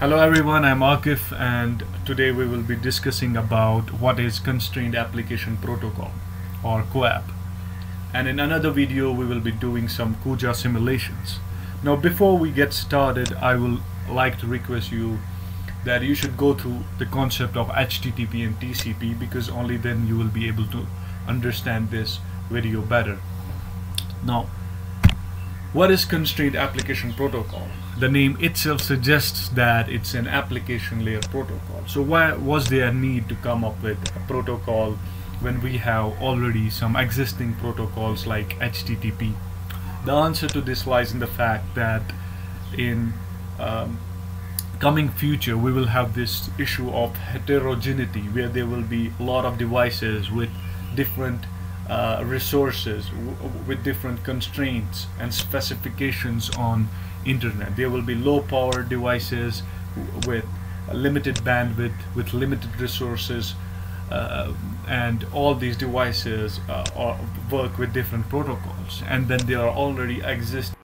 Hello everyone, I'm Akif and today we will be discussing about what is Constrained Application Protocol or CoAP. And in another video we will be doing some Cooja simulations. Now before we get started, I will like to request you that you should go through the concept of HTTP and TCP because only then you will be able to understand this video better. Now, what is Constrained Application Protocol? The name itself suggests that it's an application layer protocol. So why was there a need to come up with a protocol when we have already some existing protocols like HTTP? The answer to this lies in the fact that in um, coming future we will have this issue of heterogeneity where there will be a lot of devices with different uh, resources with different constraints and specifications on internet. There will be low power devices with limited bandwidth with limited resources uh, and all these devices uh, are, work with different protocols. And then there are already exist